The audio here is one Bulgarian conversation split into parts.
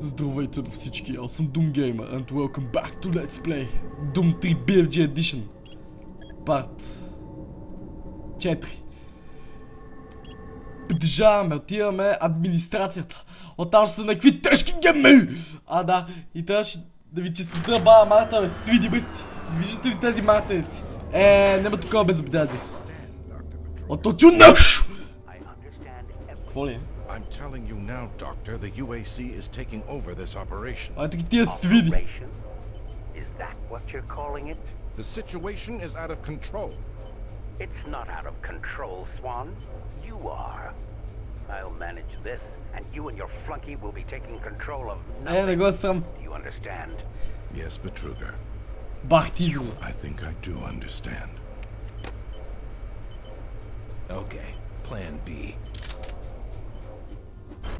Здравейте на всички, аз съм Doom Gamer and welcome back to Let's Play Doom 3 BFG Edition Part 4 Притежаваме, отиваме администрацията Оттам ще са някакви тежки геми А да, и трябваше да ви честита баба Марта, бе, свиди бъсти Виждате ли тези мартеници? Е, няма такова безобдази Оточу нещо! Какво ли е? telling you now, Doctor, the UAC is taking over this operation. Operation? Is that what you're calling it? The situation is out of control. It's not out of control, Swan. You are. I'll manage this, and you and your flunky will be taking control of nothing. Yeah, some... Do you understand? Yes, Petruger. Bartizo. I think I do understand. Okay, plan B.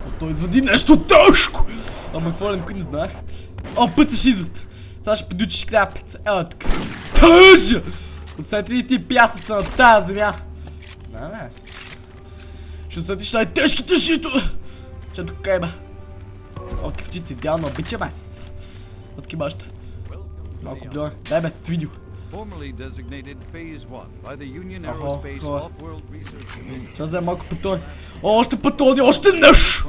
О, той извади нещо тежко! Ама какво ли никой не знае? О, пъцаш извод! Сега ще подучиш кляпеца. Ела тук. Тъжа! Усети ли ти пясъца на тази земя? Знам аз. Ще усетиш най-тежките шито! Че тук е ба. О, кривчици, идеално обичам аз. От кибаща. Малко блюра. Дай бе, с видео. Formerly designated Phase 1 by the Union Aerospace uh. Off-World Research Unit Ще взема малко патрони. О, още патрони, още! 29.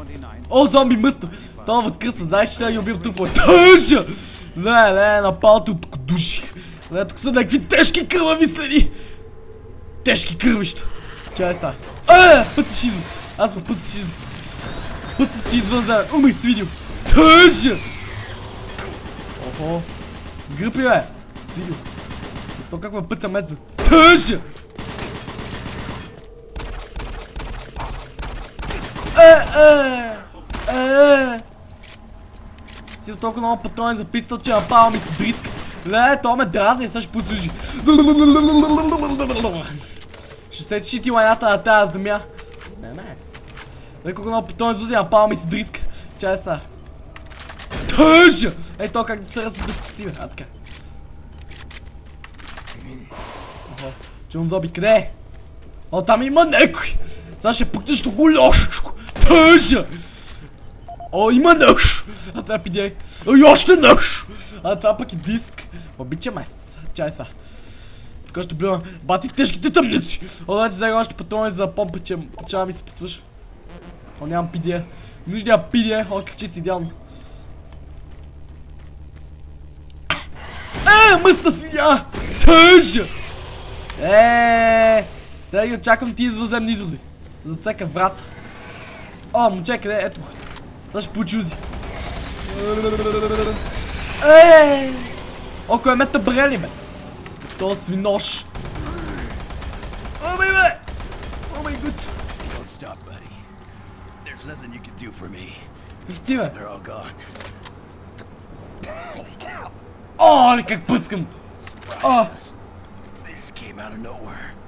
О, зомби мъсто! Това възкръсна, знаеш, че ще ги убил тупо. Тъжа! Не, не, напалто от души. Не, тук са някакви тежки кървави следи. Тежки кървища. Чай са. Е, пътиш извод. Аз ме пътиш извод. Пътиш извън за... Умай с видео. Тъжа! Охо. Гръпи, бе. С видео. То как ме пъта метна. Тъжа! Е, е, е. Си толкова много патрони за пистол, че напава ми се дриска. Ле, то ме дразни и ще послужи. Ще сетиш и ти лайната на тази земя. Знам аз. Ле, колко много патрони зузи, напава ми се дриска. Чай са. Тъжа! Ей, то как да се разбескости, бе. А, така. Охо. Чун зоби, къде е? О, там има некой! Сега ще пукнеш до голошечко! Тъжа! О, има нъж! А това е пиде. О, и още нъж! А това пък е диск. Обичам аз. Чай са. Така ще блюна. Бати тежките тъмници! О, значи сега още патрони за помпа, че почава ми се посвърша. О, нямам пиде. Нужда пиде. О, кричици идеално. Е, мъсна свиня! Тъжа! Е, да ги очаквам ти извъземни изводи. Зацека врата. О, момче, къде? Ето го. Сега ще получи узи. Ей! О, кой е мета брели, бе? То свинош. О, бе, бе! О, май гуд. Don't stop, buddy. There's nothing you can do for me. Пусти, бе. They're all gone. О, как пъцкам. О, came out of nowhere.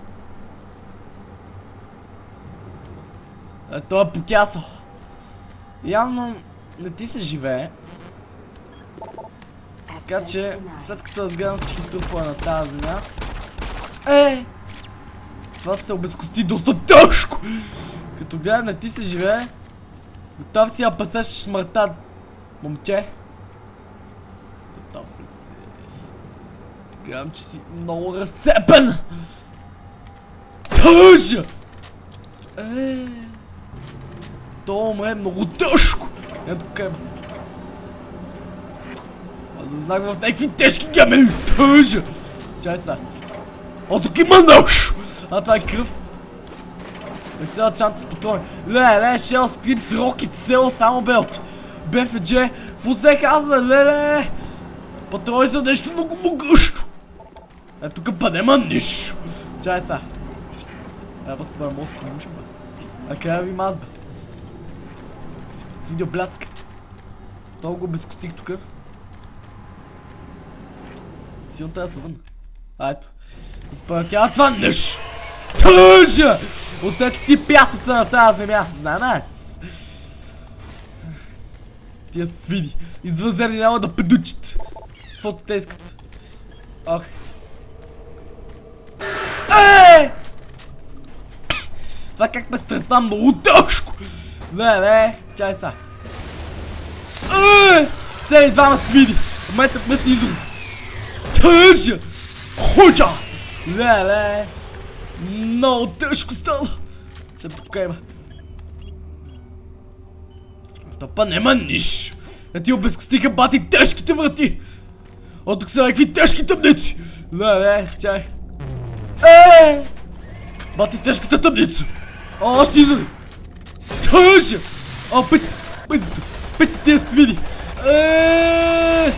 е, той е покясал. Явно не ти се живее. Така че, след като разгледам всички трупове на тази земя... Е! Това се обезкости доста тежко! Като гледам не ти се живее... Готов си да пасеш смъртта, момче. Готов ли си? Гледам, че си много разцепен! Тъжа! Е! То умре много тежко! Ето е. Аз знах в някакви тежки гамени! Тъжа! Чай са. О, тук има нож! А, това е кръв. Е цяла чанта с патрони. Ле, ле, Шел Скрипс, Рокет, Село, само белт. БФДЖ, Фузех, аз бе, леле! Патрони са нещо много могъщо. Е, тук па нема нищо. Чай са. Е, бас бе, мозък мушам, бе. А къде ви маз, бе? Стидио бляцка. Толкова безкостих тук. Силно трябва да се върна. А, ето. Спътява това нещо. Тъжа! Усети ти пясъца на тази земя. Знам аз. Тия свини. Извънзерни няма да педучат. Каквото те искат. Ох. Е! Това как ме стресна много тежко. Не, не, чай са. цели двама свини. В момента мъсни изум. Тъжа! Ходжа! Леле! Много тежко стало. Ще има. Топа нема нищо. Да ти обезкостиха бати тежките врати. О, тук са някакви тежки тъмници. Леле, чай. Е! Бати тежката тъмница. О, още изори. Тъжа! О, пъците, пъците, пъците тия свини. Е!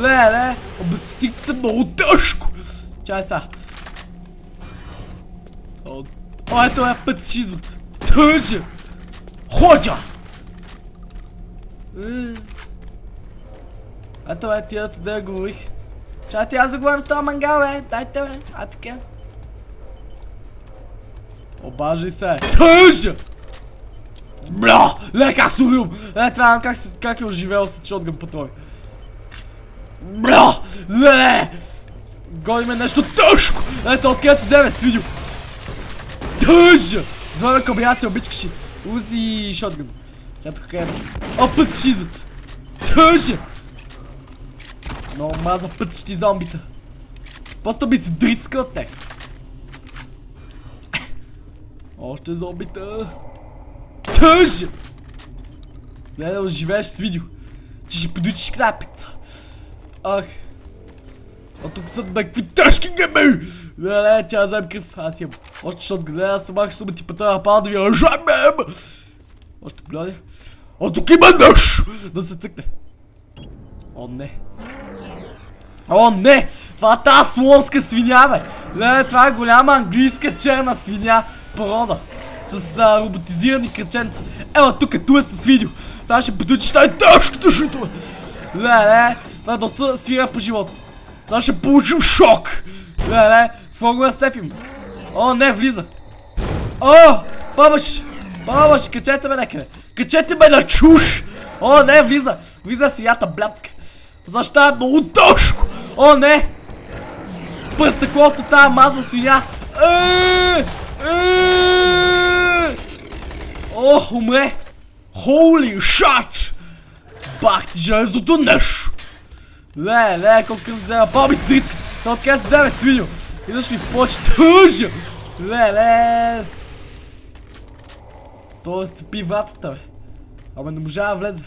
Леле, обезкостихте се много тежко. Чай са. О, ето е път с изот. Тъжа! Ходжа! Е. Ето е тия да говорих. Чайте, аз заговорим с този мангал, бе. Дайте, бе. А, така. Обажи се. Тъжа! Бля! Ле, как се убил! Ле, това как, как е оживел с шотгън по той. Бля! Ле! Гони ме нещо тъжко! Ето, откъде се вземе с видео? Тъжа! Двойна комбинация, обичкаши. Узи и шотгън. Чато как е. О, път шизот! Тъжа! Много маза пътщи зомбита. Просто би се дрискал тях. Още зомбита. Тъжа! Гледай да оживееш с видео. Че ще подучиш крапица. Ах. А тук са някакви тежки гъби! Не, не, че аз взем кръв. Аз имам. Още защото гледа, аз съм махаш сумати по този пал да ви ожамем! Още гледай. А тук има нъж! Да се цъкне. О, не. О, не! Това е тази слонска свиня, бе! Не, това е голяма английска черна свиня. Порода. С а, роботизирани кръченца. Ела, тук е туеста с видео. Сега ще потучиш тази тежката жито, бе! Не, това е доста свира по живота. Сега ще получим шок! Не, с какво го разцепим? О, не, влиза. О, бабаш! Бабаш, качете ме някъде. Качете ме на чуш! О, не, влиза! Влиза сията, блядка. Защо е много тежко? О, не! Пръстъклото тази маза свиня! Е, е! О, умре! Holy shit! Бах ти железното нещо! Ле, ле, колко кръв взема, по-ми с диска! Той откъде се вземе с видео! Идаш ми в почи тъжа! Ле, ле! Той сцепи вратата, бе. Ама не можа да влезе.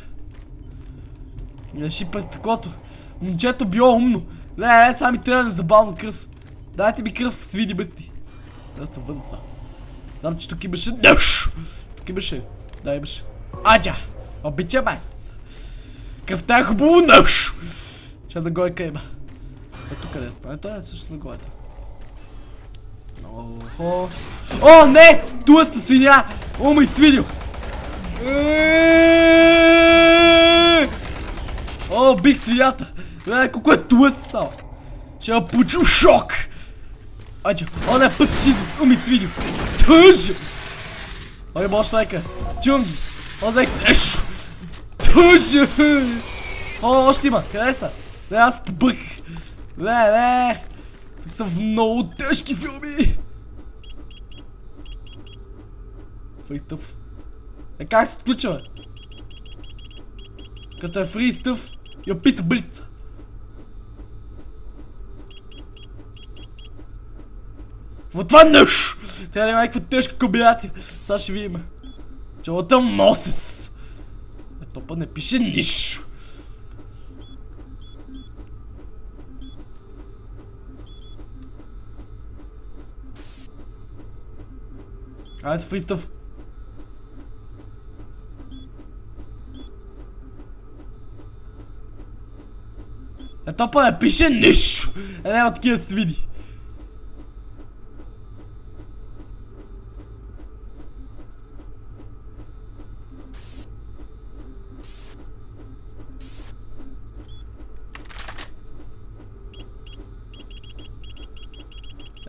Реши през стъклото. Момчето било умно. Не, не, сега ми трябва незабавно кръв. Дайте ми кръв, свиди бъсти. Да се вън са. Знам, че тук имаше нещо. Тук имаше. Да, имаше. Аджа! Обичам аз. Кръвта е хубаво нещо. Ще да го е къйма. Е тук къде е спа? Той е също да го е. Охо. О, не! Туаста свиня! О, ме свидил! О, бих свинята! Гледай колко е тлъст само! Ще я получил шок! Аджа, о не, път ще изви, уми свидил! Тъжа! Ой, може лека! Чум ги! О, още има! Къде са? Не, аз побърх! Не, не! Тук са в много тежки филми! Фейстъп. Е, как се отключва? Като е фри стъв и описа блица. Вот това нещо! Трябва да някаква тежка комбинация. Сега ще видим. Чалата Мосес. Е, топа не пише нищо. Айде, фристъв. Е, топа не пише нищо. Е, няма такива свини.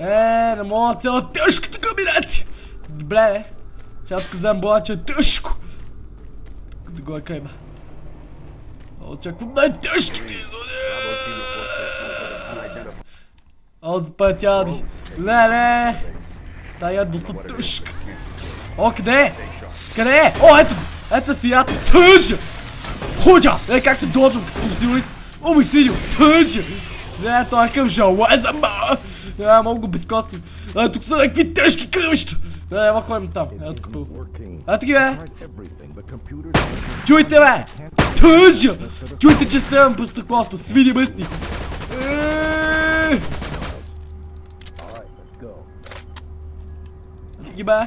Е, не мога цяла тежката комбинация. Добре, бе. Сега тук взем бола, че е тежко. Да го е кайма. Очаквам най-тежките изоди. О, запътяни. Леле! Тая е доста тъжка. О, къде е? Къде е? О, ето го! Ето си ято. Тъжа! Ходжа! Е, как те доджвам като професионалист. О, ми сидил! Тъжа! Не, той е към жалаза, ма! Не, мога го безкостим. Е, тук са някакви тежки кръвища! Не, ема ходим там. Ето тук първо. Ето ги, бе! Чуйте, бе! Тъжа! Чуйте, че стрелям по стъклото. Свини мъсни. Е! Ето ги, бе!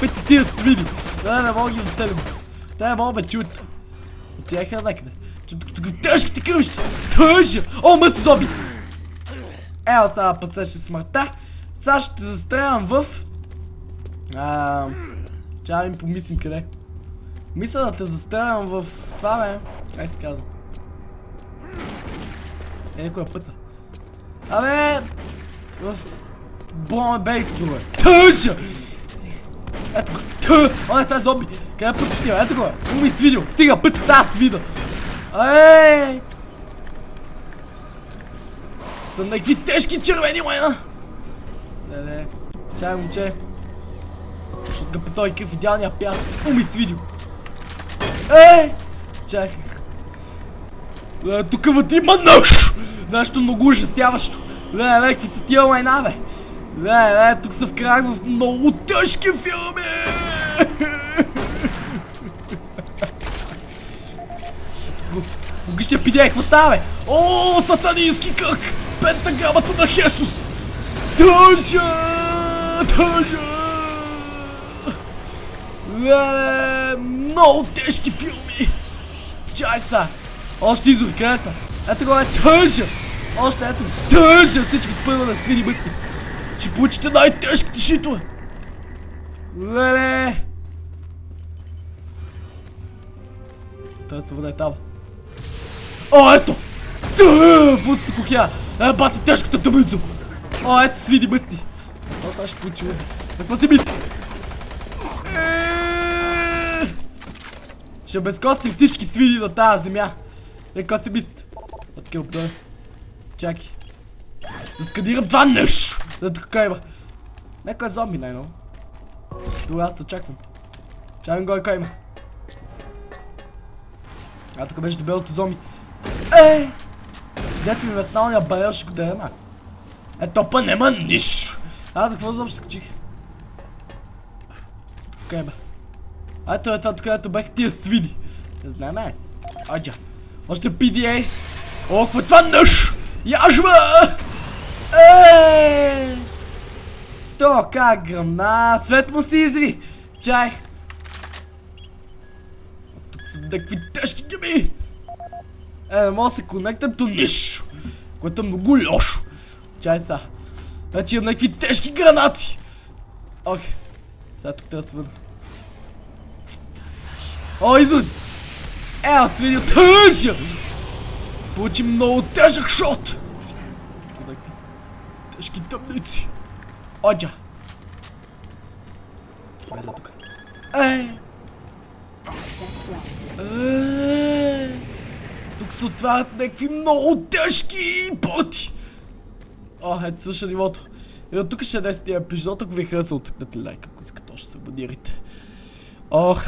Пъти тия свини! Не, не мога ги оцелим. Те мога бе чуят. И тя е някъде. Тежките кръвища! Тъжа! О, мъсно зомби! Ео, сега пасеше смъртта. Сега ще застрелям в... А, Чай ми помислим къде. Мисля да те застрелям в това, бе. Как се казва? Е, някоя пъца. Абе! В... Боме белите друга. Тъжа! Ето го. Тъ! О, това е зомби. Къде пътиш ти, бе? Ето го. Му ми свидил. Стига път, тази свида. Ей! Са някакви тежки червени майна. Не, не. Чай, момче. По този кръв идеалния пясък. Уми свидил. Ей! Чай. Ле, тук въд има нож! Нещо много ужасяващо. Ле, ле, какви са тия майна, бе? Ле, ле, тук се вкарах в много тежки филми! Огъщия пидея, какво става, бе? О, сатанински кръг! Пентаграмата на Хесус! Тъжа! Тъжа! Леле, много тежки филми! Чай са! Още изор, къде са? Ето го е тъжа! Още ето, тъжа! Всичко първо на свини мъсни! Ще получите най-тежките шитове! Леле! Той се вода е там. О, ето! Устата кухя! Е, бати тежката тъмъцо! О, ето свиди мъсни! То сега ще получи узи. Какво си мисли? Е, Ще безкости всички свиди на тази земя. Е, какво си мислите? Откъл той. Чакай. Да сканирам това нещо! Да така има. Нека е зомби, най-ново. Добре, аз те очаквам. Чавим го, кой има. А тук беше дебелото зомби. Е! Дето ми метналния барел ще го дадем аз. Е, топа нема нищо. Аз за какво заобщо скачих? Тук е бе. А е това тук, ето бях тия свини. Не знам аз. Аджа. Още PDA. О, какво е това нещо? Яжма! Еее! То как гръмна, свет му си изви. Чай. Тук са някакви тежки геми. Е, не мога да се конектам до нищо. Което е много лошо. Чай са. Значи имам някакви тежки гранати. Ох. Сега тук трябва да свъда. О, извън! Е, аз видя тъжа! Получи много тежък шот! Са някакви тежки тъмници. Оджа! Е за тук. Ей! Ей! Тук се отварят някакви много тежки порти. О, ето също нивото. И от тук ще е 10 епизод, ако ви хареса, отцепнете лайк, ако искате още се абонирайте. Ох.